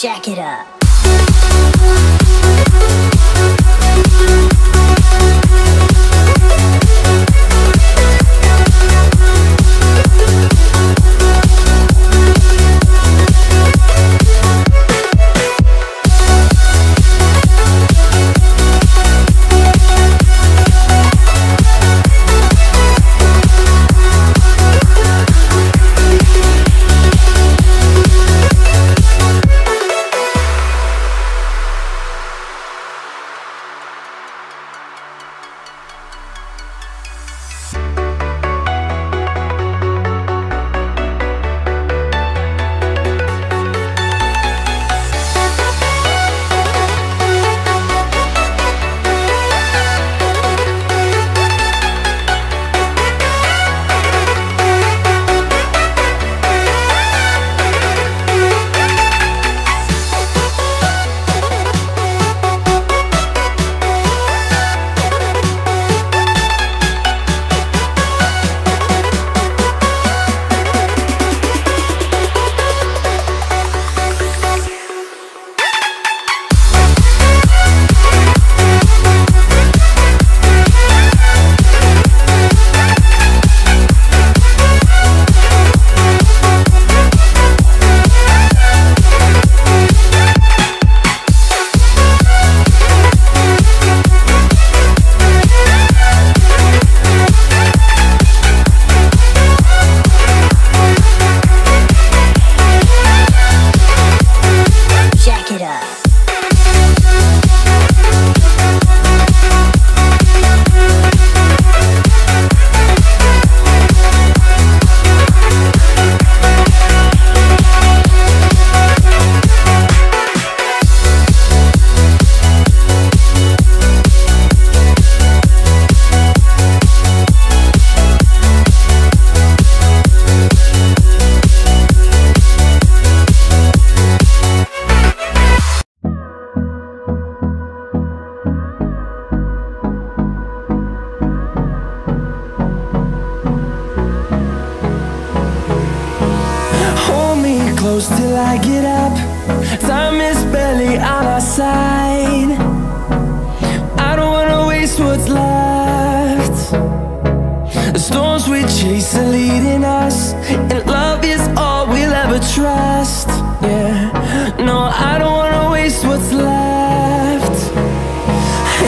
jack it up.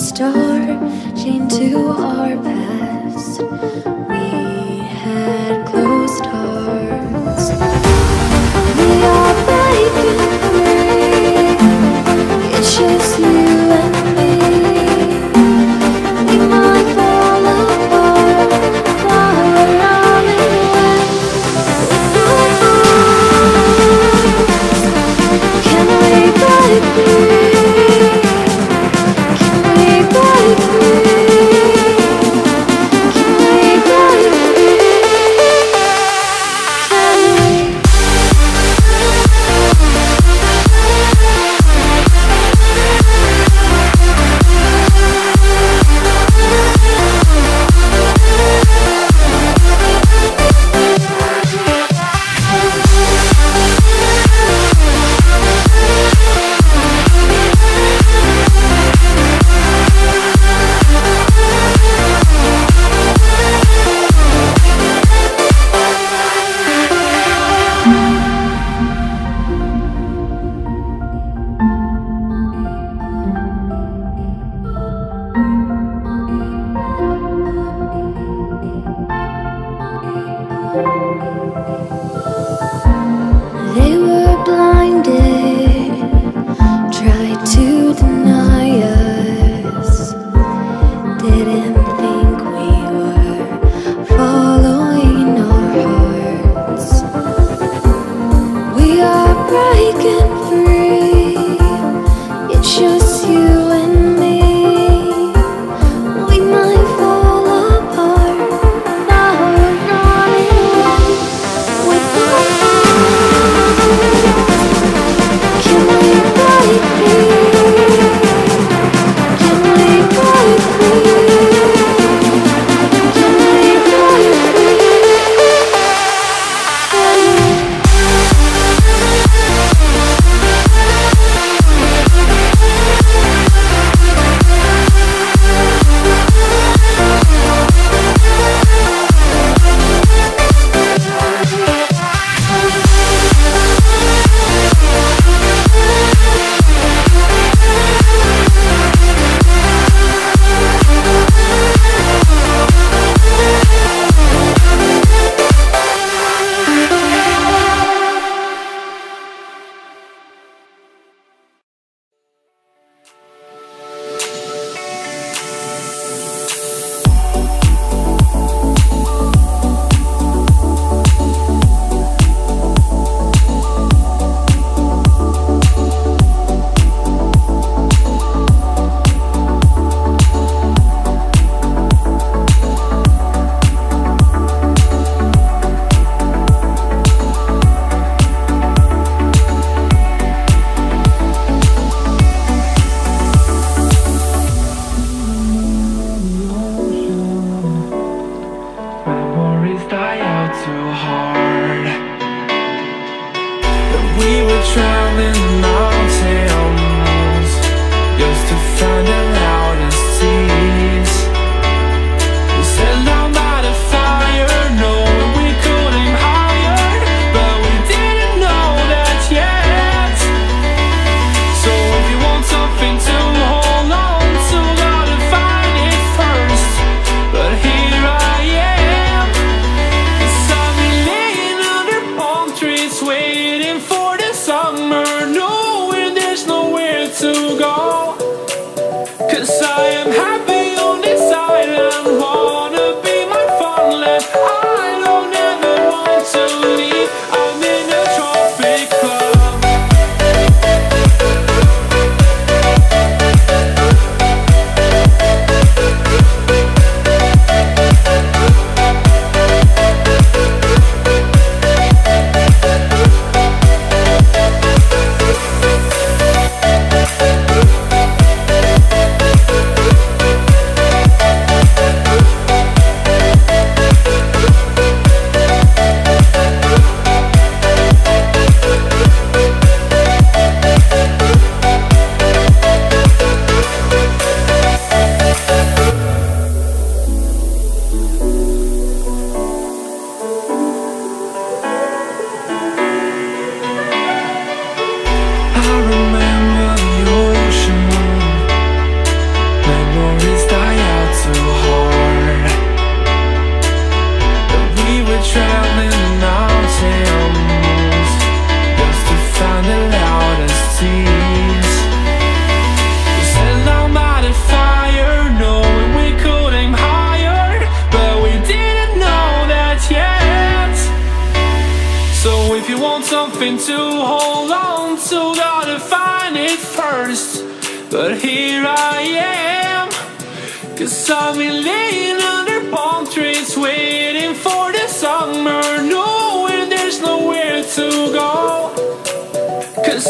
star chained to our path.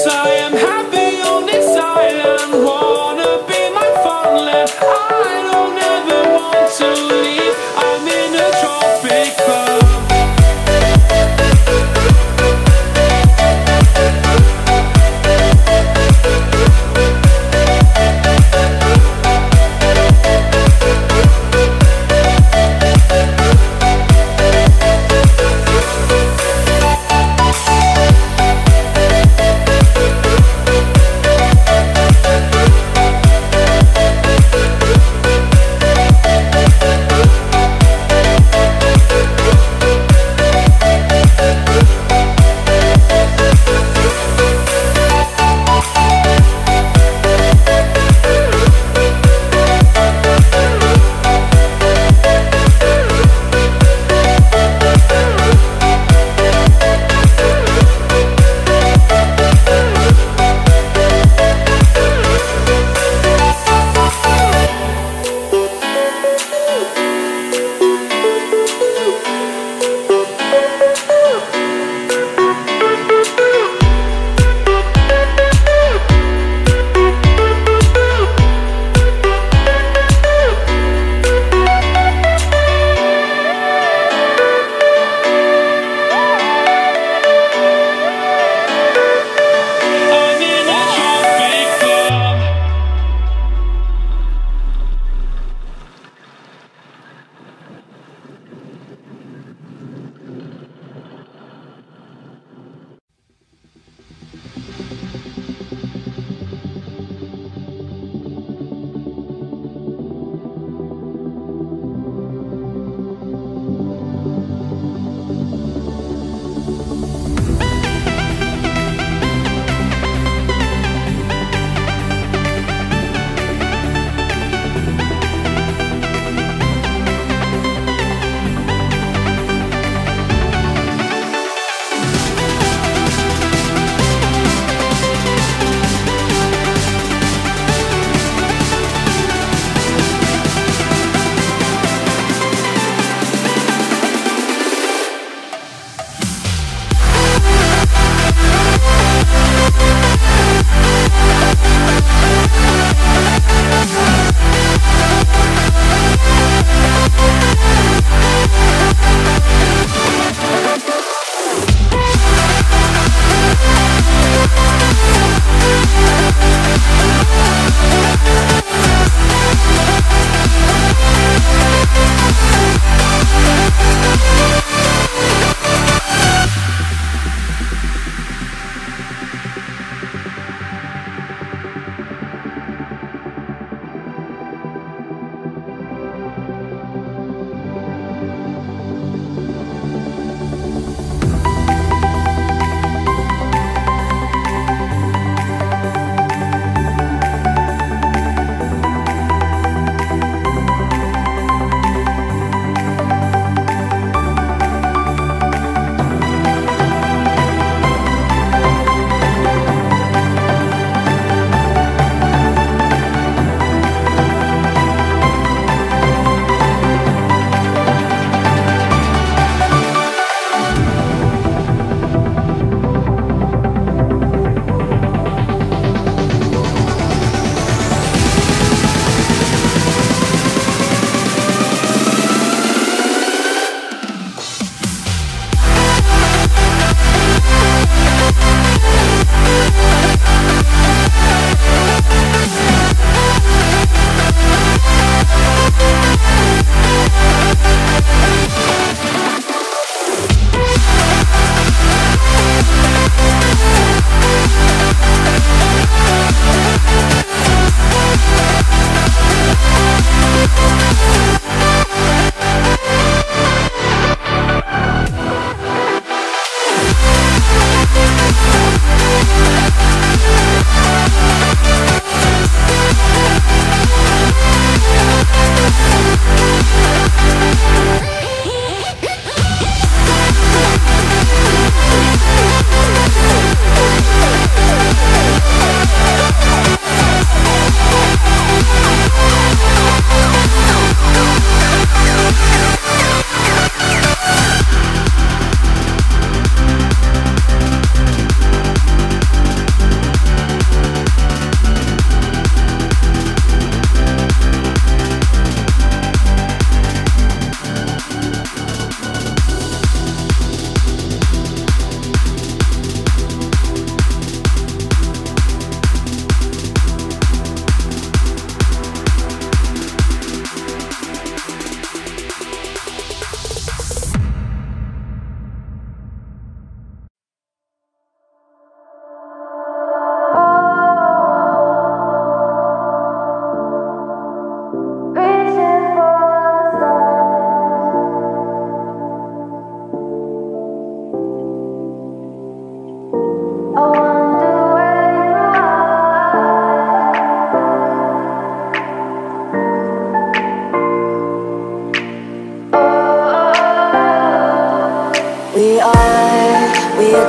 Cause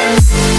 Bye.